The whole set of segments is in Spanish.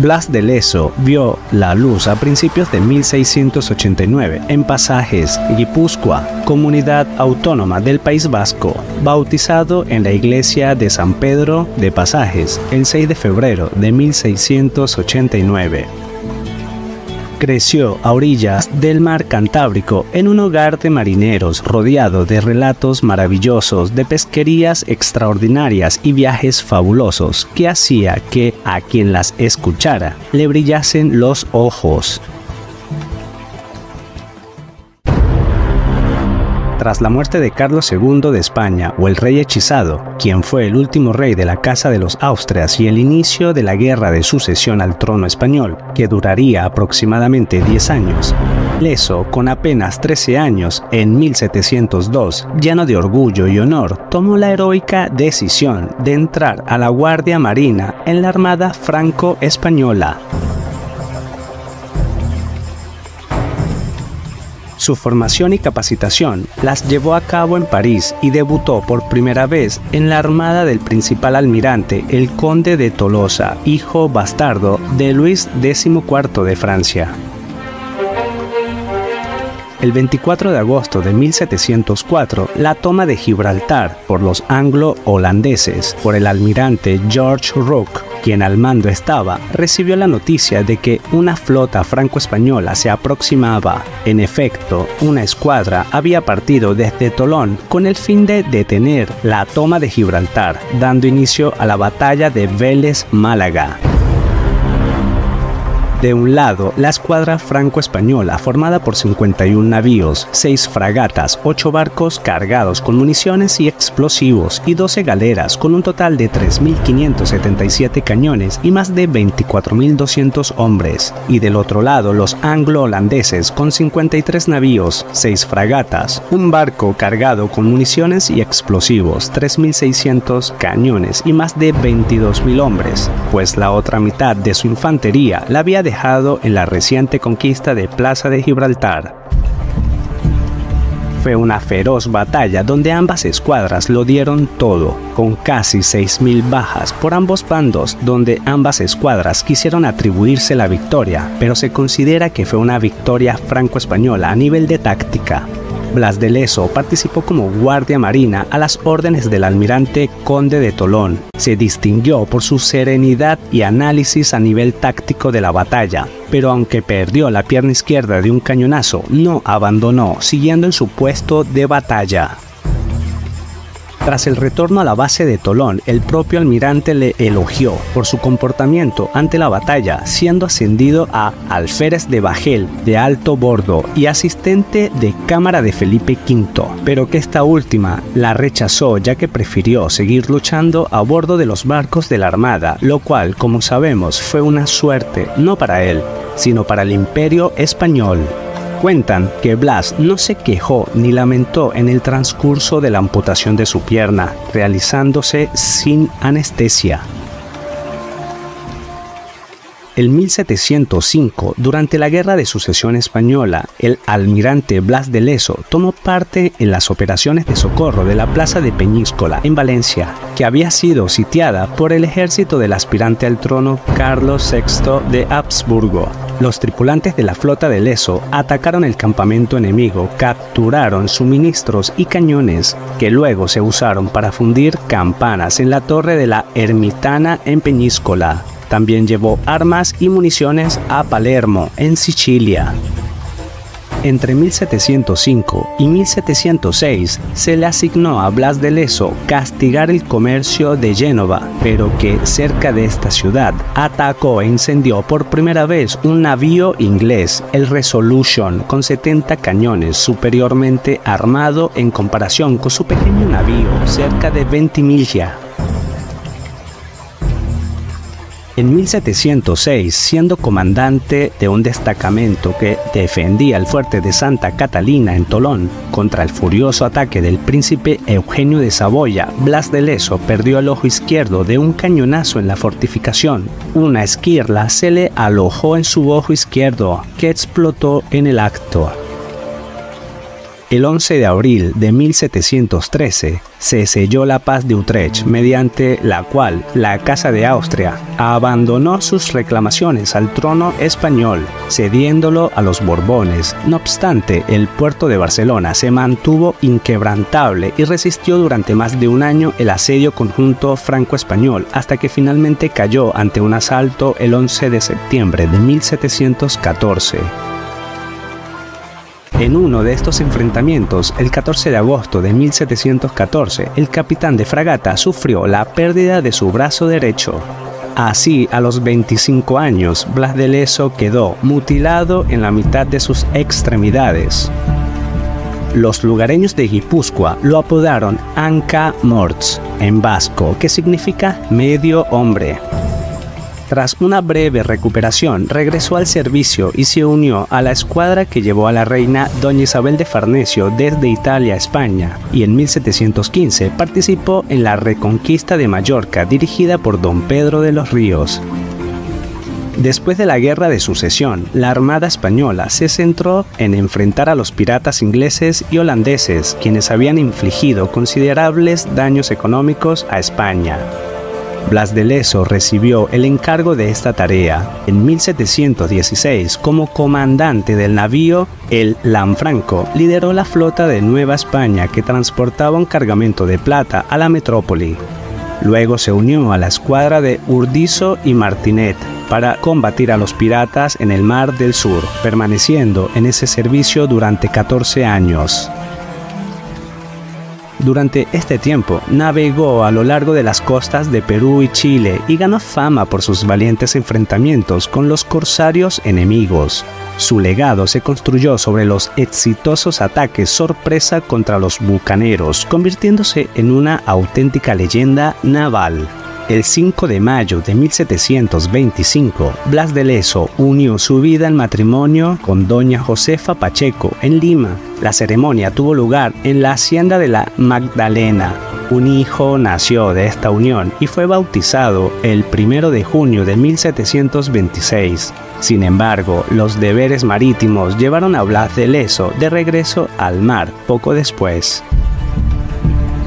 Blas de Leso vio la luz a principios de 1689 en Pasajes, Guipúzcoa, comunidad autónoma del País Vasco, bautizado en la iglesia de San Pedro de Pasajes el 6 de febrero de 1689 creció a orillas del mar Cantábrico en un hogar de marineros rodeado de relatos maravillosos, de pesquerías extraordinarias y viajes fabulosos que hacía que a quien las escuchara le brillasen los ojos. Tras la muerte de Carlos II de España o el rey hechizado, quien fue el último rey de la Casa de los Austrias y el inicio de la guerra de sucesión al trono español, que duraría aproximadamente 10 años, Leso, con apenas 13 años, en 1702, lleno de orgullo y honor, tomó la heroica decisión de entrar a la Guardia Marina en la Armada Franco-Española. Su formación y capacitación las llevó a cabo en París y debutó por primera vez en la armada del principal almirante, el conde de Tolosa, hijo bastardo de Luis XIV de Francia. El 24 de agosto de 1704, la toma de Gibraltar por los anglo-holandeses por el almirante George Rooke quien al mando estaba, recibió la noticia de que una flota franco-española se aproximaba. En efecto, una escuadra había partido desde Tolón con el fin de detener la toma de Gibraltar, dando inicio a la batalla de Vélez Málaga. De un lado, la escuadra franco-española, formada por 51 navíos, 6 fragatas, 8 barcos cargados con municiones y explosivos y 12 galeras, con un total de 3.577 cañones y más de 24.200 hombres. Y del otro lado, los anglo-holandeses, con 53 navíos, 6 fragatas, un barco cargado con municiones y explosivos, 3.600 cañones y más de 22.000 hombres, pues la otra mitad de su infantería la había dejado en la reciente conquista de Plaza de Gibraltar. Fue una feroz batalla donde ambas escuadras lo dieron todo, con casi 6.000 bajas por ambos bandos, donde ambas escuadras quisieron atribuirse la victoria, pero se considera que fue una victoria franco-española a nivel de táctica. Blas de Leso participó como guardia marina a las órdenes del almirante Conde de Tolón. Se distinguió por su serenidad y análisis a nivel táctico de la batalla, pero aunque perdió la pierna izquierda de un cañonazo, no abandonó, siguiendo en su puesto de batalla. Tras el retorno a la base de Tolón, el propio almirante le elogió por su comportamiento ante la batalla, siendo ascendido a alférez de bajel de alto bordo y asistente de cámara de Felipe V, pero que esta última la rechazó ya que prefirió seguir luchando a bordo de los barcos de la Armada, lo cual, como sabemos, fue una suerte no para él, sino para el imperio español. Cuentan que Blas no se quejó ni lamentó en el transcurso de la amputación de su pierna, realizándose sin anestesia. En 1705, durante la Guerra de Sucesión Española, el almirante Blas de Leso tomó parte en las operaciones de socorro de la Plaza de Peñíscola, en Valencia, que había sido sitiada por el ejército del aspirante al trono Carlos VI de Habsburgo. Los tripulantes de la flota de Leso atacaron el campamento enemigo, capturaron suministros y cañones que luego se usaron para fundir campanas en la torre de la Ermitana en Peñíscola. También llevó armas y municiones a Palermo, en Sicilia. Entre 1705 y 1706 se le asignó a Blas de Leso castigar el comercio de Génova, pero que cerca de esta ciudad atacó e incendió por primera vez un navío inglés, el Resolution, con 70 cañones, superiormente armado en comparación con su pequeño navío, cerca de Ventimiglia. En 1706, siendo comandante de un destacamento que defendía el fuerte de Santa Catalina en Tolón contra el furioso ataque del príncipe Eugenio de Saboya, Blas de Leso perdió el ojo izquierdo de un cañonazo en la fortificación. Una esquirla se le alojó en su ojo izquierdo, que explotó en el acto. El 11 de abril de 1713 se selló la paz de Utrecht, mediante la cual la Casa de Austria abandonó sus reclamaciones al trono español, cediéndolo a los Borbones. No obstante, el puerto de Barcelona se mantuvo inquebrantable y resistió durante más de un año el asedio conjunto franco-español, hasta que finalmente cayó ante un asalto el 11 de septiembre de 1714. En uno de estos enfrentamientos, el 14 de agosto de 1714, el capitán de fragata sufrió la pérdida de su brazo derecho. Así, a los 25 años, Blas de Leso quedó mutilado en la mitad de sus extremidades. Los lugareños de Guipúzcoa lo apodaron Anca Morts, en vasco, que significa medio hombre. Tras una breve recuperación, regresó al servicio y se unió a la escuadra que llevó a la reina Doña Isabel de Farnesio desde Italia a España, y en 1715 participó en la reconquista de Mallorca dirigida por don Pedro de los Ríos. Después de la Guerra de Sucesión, la Armada Española se centró en enfrentar a los piratas ingleses y holandeses, quienes habían infligido considerables daños económicos a España. Blas de Leso recibió el encargo de esta tarea en 1716 como comandante del navío el Lanfranco. Lideró la flota de Nueva España que transportaba un cargamento de plata a la metrópoli. Luego se unió a la escuadra de Urdizo y Martinet para combatir a los piratas en el Mar del Sur, permaneciendo en ese servicio durante 14 años. Durante este tiempo navegó a lo largo de las costas de Perú y Chile y ganó fama por sus valientes enfrentamientos con los corsarios enemigos. Su legado se construyó sobre los exitosos ataques sorpresa contra los bucaneros, convirtiéndose en una auténtica leyenda naval. El 5 de mayo de 1725, Blas de Leso unió su vida en matrimonio con doña Josefa Pacheco en Lima. La ceremonia tuvo lugar en la hacienda de la Magdalena. Un hijo nació de esta unión y fue bautizado el 1 de junio de 1726. Sin embargo, los deberes marítimos llevaron a Blas de Leso de regreso al mar poco después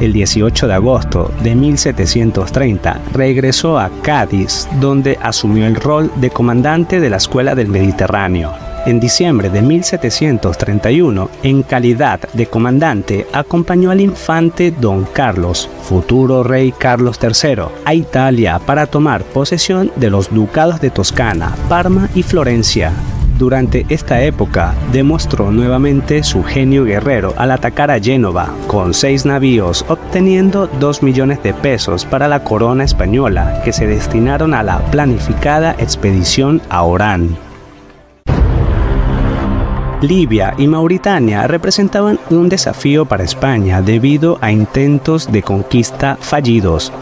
el 18 de agosto de 1730 regresó a Cádiz, donde asumió el rol de comandante de la Escuela del Mediterráneo. En diciembre de 1731, en calidad de comandante, acompañó al infante don Carlos, futuro rey Carlos III, a Italia para tomar posesión de los ducados de Toscana, Parma y Florencia. Durante esta época demostró nuevamente su genio guerrero al atacar a Génova con seis navíos, obteniendo dos millones de pesos para la corona española que se destinaron a la planificada expedición a Orán. Libia y Mauritania representaban un desafío para España debido a intentos de conquista fallidos,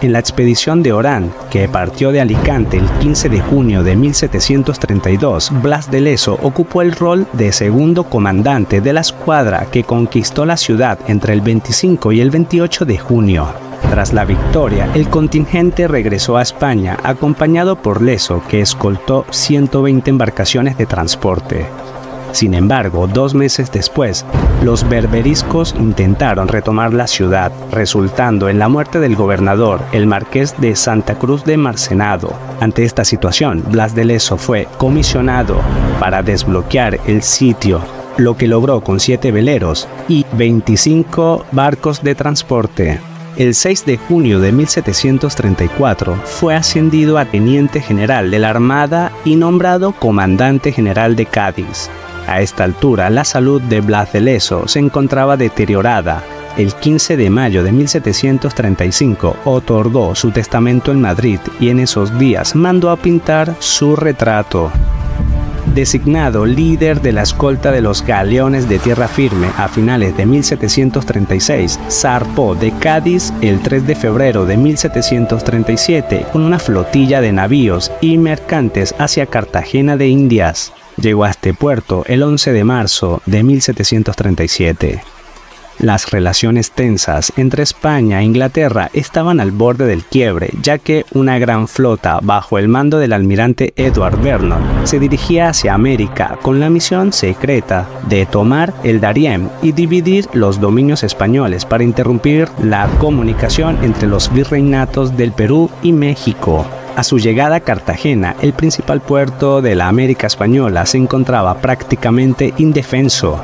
en la expedición de Orán, que partió de Alicante el 15 de junio de 1732, Blas de Leso ocupó el rol de segundo comandante de la escuadra que conquistó la ciudad entre el 25 y el 28 de junio. Tras la victoria, el contingente regresó a España acompañado por Leso, que escoltó 120 embarcaciones de transporte. Sin embargo, dos meses después, los berberiscos intentaron retomar la ciudad, resultando en la muerte del gobernador, el marqués de Santa Cruz de Marcenado. Ante esta situación, Blas de Leso fue comisionado para desbloquear el sitio lo que logró con siete veleros y 25 barcos de transporte. El 6 de junio de 1734 fue ascendido a teniente general de la Armada y nombrado comandante general de Cádiz. A esta altura, la salud de Blas de Leso se encontraba deteriorada. El 15 de mayo de 1735 otorgó su testamento en Madrid y en esos días mandó a pintar su retrato. Designado líder de la escolta de los galeones de tierra firme a finales de 1736, zarpó de Cádiz el 3 de febrero de 1737 con una flotilla de navíos y mercantes hacia Cartagena de Indias. Llegó a este puerto el 11 de marzo de 1737. Las relaciones tensas entre España e Inglaterra estaban al borde del quiebre, ya que una gran flota bajo el mando del almirante Edward Vernon se dirigía hacia América con la misión secreta de tomar el Darien y dividir los dominios españoles para interrumpir la comunicación entre los virreinatos del Perú y México. A su llegada a Cartagena, el principal puerto de la América española se encontraba prácticamente indefenso.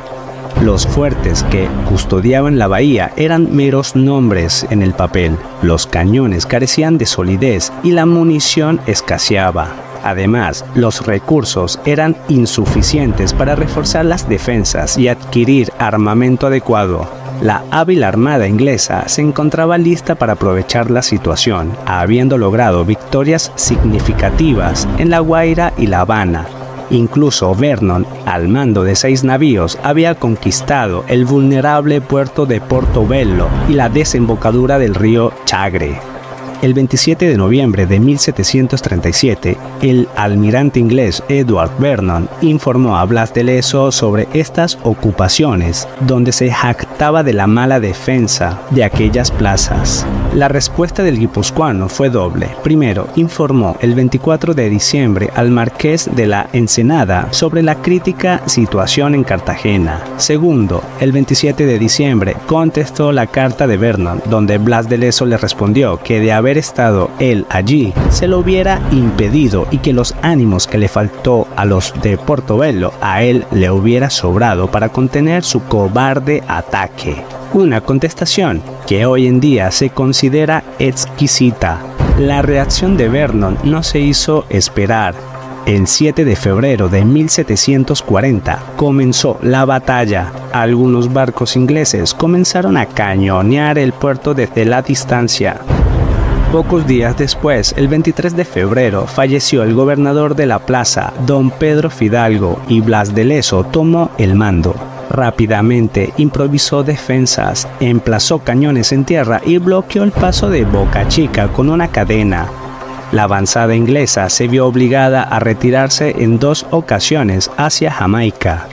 Los fuertes que custodiaban la bahía eran meros nombres en el papel. Los cañones carecían de solidez y la munición escaseaba. Además, los recursos eran insuficientes para reforzar las defensas y adquirir armamento adecuado. La hábil armada inglesa se encontraba lista para aprovechar la situación, habiendo logrado victorias significativas en La Guaira y La Habana, Incluso Vernon, al mando de seis navíos, había conquistado el vulnerable puerto de Portobello y la desembocadura del río Chagre. El 27 de noviembre de 1737, el almirante inglés Edward Vernon informó a Blas de Leso sobre estas ocupaciones, donde se jactaba de la mala defensa de aquellas plazas. La respuesta del guipuzcoano fue doble. Primero, informó el 24 de diciembre al marqués de la Ensenada sobre la crítica situación en Cartagena. Segundo, el 27 de diciembre contestó la carta de Vernon, donde Blas de Leso le respondió que de haber estado él allí, se lo hubiera impedido y que los ánimos que le faltó a los de Portobello a él le hubiera sobrado para contener su cobarde ataque. Una contestación que hoy en día se considera exquisita. La reacción de Vernon no se hizo esperar. El 7 de febrero de 1740 comenzó la batalla. Algunos barcos ingleses comenzaron a cañonear el puerto desde la distancia. Pocos días después, el 23 de febrero, falleció el gobernador de la plaza, don Pedro Fidalgo, y Blas de Leso tomó el mando. Rápidamente improvisó defensas, emplazó cañones en tierra y bloqueó el paso de Boca Chica con una cadena. La avanzada inglesa se vio obligada a retirarse en dos ocasiones hacia Jamaica.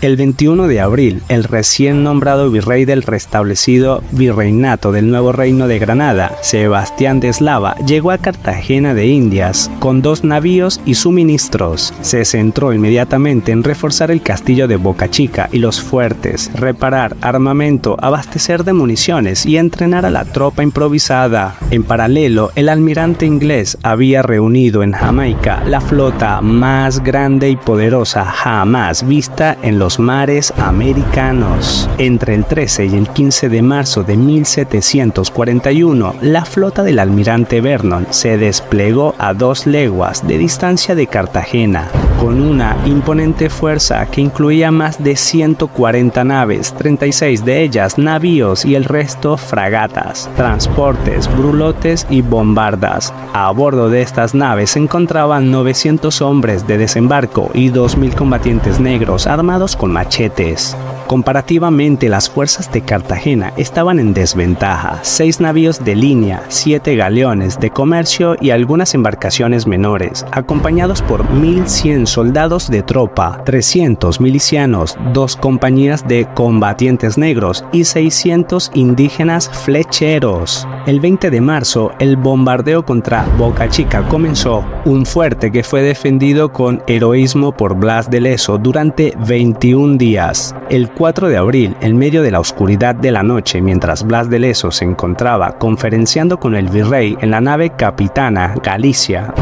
El 21 de abril, el recién nombrado virrey del restablecido virreinato del nuevo reino de Granada, Sebastián de Eslava, llegó a Cartagena de Indias con dos navíos y suministros. Se centró inmediatamente en reforzar el castillo de Boca Chica y los fuertes, reparar armamento, abastecer de municiones y entrenar a la tropa improvisada. En paralelo, el almirante inglés había reunido en Jamaica la flota más grande y poderosa jamás vista en los mares americanos. Entre el 13 y el 15 de marzo de 1741, la flota del almirante Vernon se desplegó a dos leguas de distancia de Cartagena, con una imponente fuerza que incluía más de 140 naves, 36 de ellas navíos y el resto fragatas, transportes, brulotes y bombardas. A bordo de estas naves se encontraban 900 hombres de desembarco y 2.000 combatientes negros armados con machetes. Comparativamente, las fuerzas de Cartagena estaban en desventaja. Seis navíos de línea, siete galeones de comercio y algunas embarcaciones menores, acompañados por 1.100 soldados de tropa, 300 milicianos, dos compañías de combatientes negros y 600 indígenas flecheros. El 20 de marzo, el bombardeo contra Boca Chica comenzó, un fuerte que fue defendido con heroísmo por Blas de Leso durante 21 días. El 4 de abril, en medio de la oscuridad de la noche, mientras Blas de Leso se encontraba conferenciando con el virrey en la nave capitana Galicia,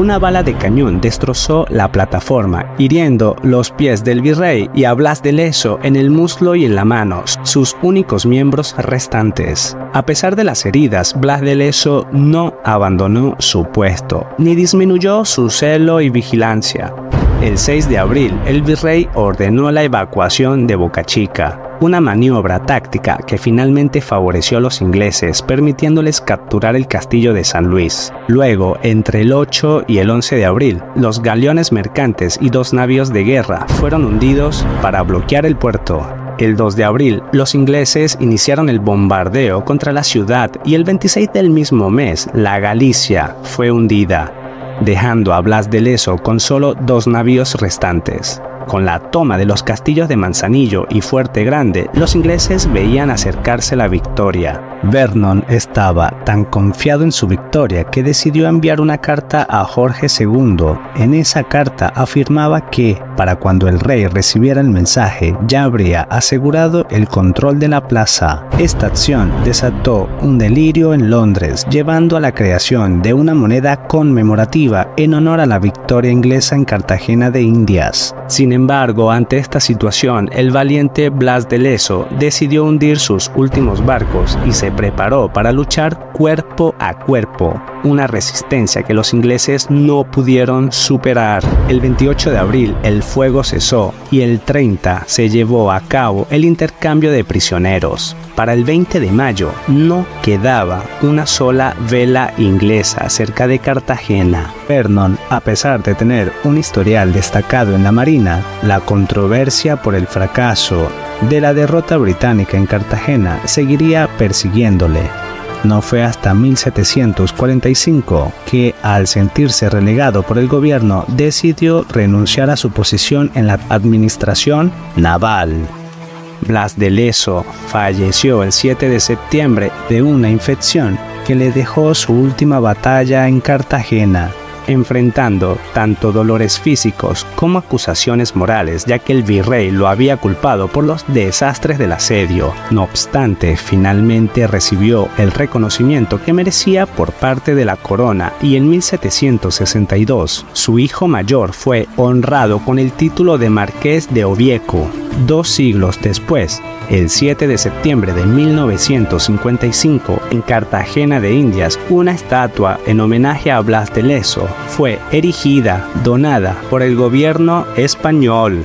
una bala de cañón destrozó la plataforma, hiriendo los pies del virrey y a Blas de Leso en el muslo y en la mano, sus únicos miembros restantes. A pesar de las heridas, Blas de Leso no abandonó su puesto, ni disminuyó su celo y vigilancia. El 6 de abril, el virrey ordenó la evacuación de Boca Chica, una maniobra táctica que finalmente favoreció a los ingleses, permitiéndoles capturar el castillo de San Luis. Luego, entre el 8 y el 11 de abril, los galeones mercantes y dos navíos de guerra fueron hundidos para bloquear el puerto. El 2 de abril, los ingleses iniciaron el bombardeo contra la ciudad y el 26 del mismo mes, la Galicia fue hundida dejando a Blas de Leso con solo dos navíos restantes. Con la toma de los castillos de Manzanillo y Fuerte Grande, los ingleses veían acercarse la victoria. Vernon estaba tan confiado en su victoria que decidió enviar una carta a Jorge II. En esa carta afirmaba que, para cuando el rey recibiera el mensaje, ya habría asegurado el control de la plaza. Esta acción desató un delirio en Londres, llevando a la creación de una moneda conmemorativa en honor a la victoria inglesa en Cartagena de Indias. Sin embargo, ante esta situación, el valiente Blas de Leso decidió hundir sus últimos barcos y preparó para luchar cuerpo a cuerpo, una resistencia que los ingleses no pudieron superar. El 28 de abril el fuego cesó y el 30 se llevó a cabo el intercambio de prisioneros. Para el 20 de mayo no quedaba una sola vela inglesa cerca de Cartagena. Vernon, a pesar de tener un historial destacado en la Marina, la controversia por el fracaso de la derrota británica en Cartagena seguiría persiguiéndole. No fue hasta 1745 que, al sentirse relegado por el gobierno, decidió renunciar a su posición en la administración naval. Blas de Leso falleció el 7 de septiembre de una infección que le dejó su última batalla en Cartagena enfrentando tanto dolores físicos como acusaciones morales, ya que el virrey lo había culpado por los desastres del asedio. No obstante, finalmente recibió el reconocimiento que merecía por parte de la corona y en 1762 su hijo mayor fue honrado con el título de Marqués de Ovieco. Dos siglos después, el 7 de septiembre de 1955, en Cartagena de Indias, una estatua en homenaje a Blas de Leso fue erigida, donada por el gobierno español.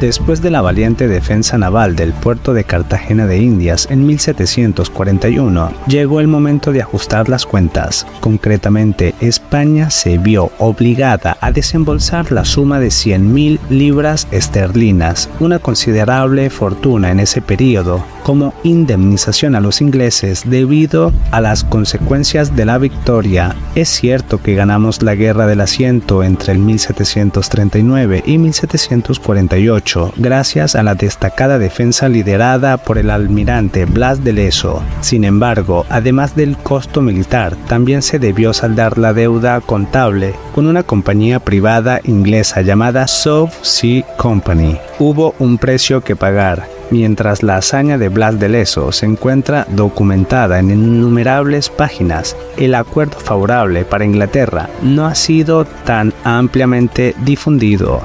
Después de la valiente defensa naval del puerto de Cartagena de Indias en 1741, llegó el momento de ajustar las cuentas. Concretamente, España se vio obligada a desembolsar la suma de 100.000 libras esterlinas, una considerable fortuna en ese periodo, como indemnización a los ingleses debido a las consecuencias de la victoria. Es cierto que ganamos la guerra del asiento entre el 1739 y 1748 gracias a la destacada defensa liderada por el almirante Blas de Leso. Sin embargo, además del costo militar, también se debió saldar la deuda contable con una compañía privada inglesa llamada South Sea Company. Hubo un precio que pagar Mientras la hazaña de Blas de Leso se encuentra documentada en innumerables páginas, el acuerdo favorable para Inglaterra no ha sido tan ampliamente difundido.